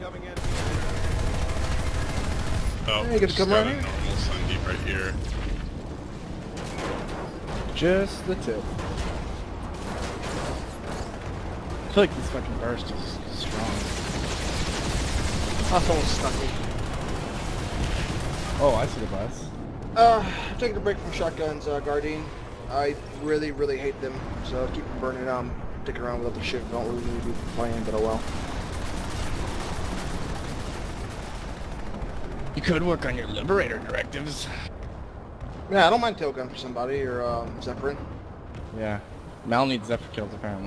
coming in. Oh, Yeah, you get to just come got right a here. normal sun deep right here. Just the tip. I feel like this fucking burst is strong. Oh, someone stuck. Oh, I see the bus. Uh, I'm taking a break from shotguns, uh, Guardine. I really, really hate them, so keep them burning. Um, sticking around with other shit. Don't really need to be playing, but oh well. You could work on your liberator directives. Yeah, I don't mind tailgun for somebody or um, Zephyrin. Yeah. Mal needs Zephyr kills apparently.